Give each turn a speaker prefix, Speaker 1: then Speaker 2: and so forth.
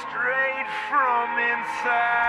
Speaker 1: straight from inside.